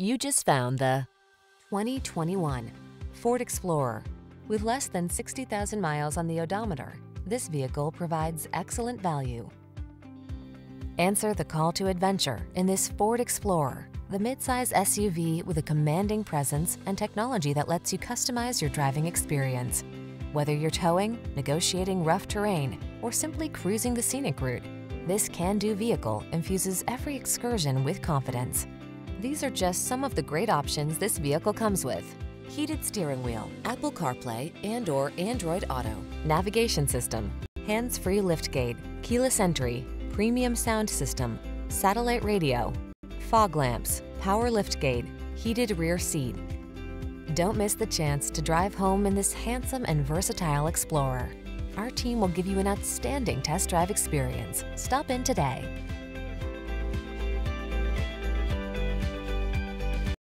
You just found the 2021 Ford Explorer. With less than 60,000 miles on the odometer, this vehicle provides excellent value. Answer the call to adventure in this Ford Explorer, the midsize SUV with a commanding presence and technology that lets you customize your driving experience. Whether you're towing, negotiating rough terrain, or simply cruising the scenic route, this can-do vehicle infuses every excursion with confidence. These are just some of the great options this vehicle comes with. Heated steering wheel, Apple CarPlay and or Android Auto, navigation system, hands-free liftgate, keyless entry, premium sound system, satellite radio, fog lamps, power liftgate, heated rear seat. Don't miss the chance to drive home in this handsome and versatile Explorer. Our team will give you an outstanding test drive experience. Stop in today.